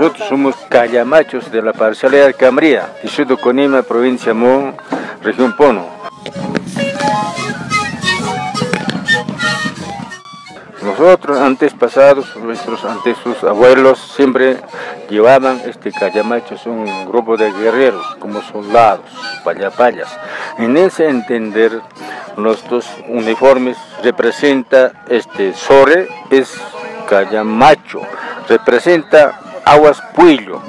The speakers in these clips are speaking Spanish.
Nosotros somos callamachos de la parcialidad de Distrito Conima, provincia Mon, región Pono. Nosotros, antes pasados, nuestros antes sus abuelos siempre llevaban este callamacho, son un grupo de guerreros, como soldados, payapayas. En ese entender, dos uniformes representa este Sore, es callamacho, representa aguas puillo.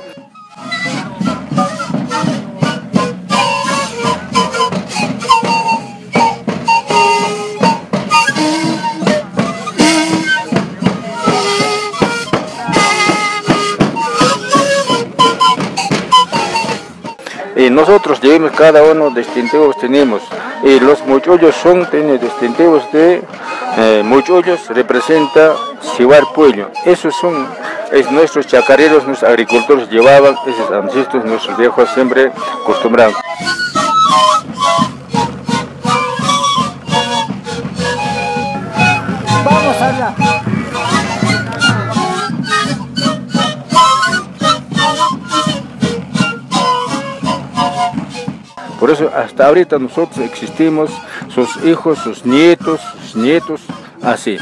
Y nosotros llevamos cada uno distintivos tenemos los muchullos son tienen distintivos de eh, muchullos representa cibar puello esos son es, nuestros chacareros nuestros agricultores llevaban esos ancestros nuestros viejos siempre acostumbrados vamos allá Por eso hasta ahorita nosotros existimos, sus hijos, sus nietos, sus nietos, así.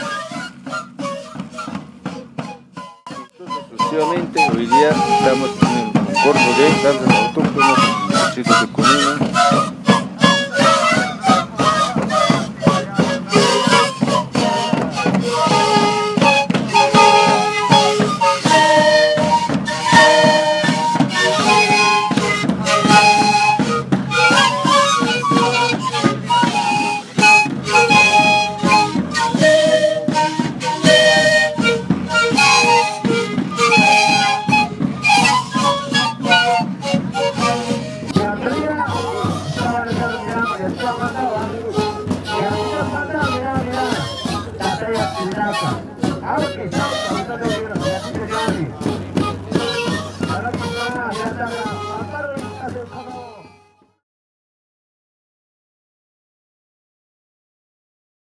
Sucesivamente hoy día estamos en un corto de danzas autóctonas el distrito de Comuna, Ahora que estamos hablando de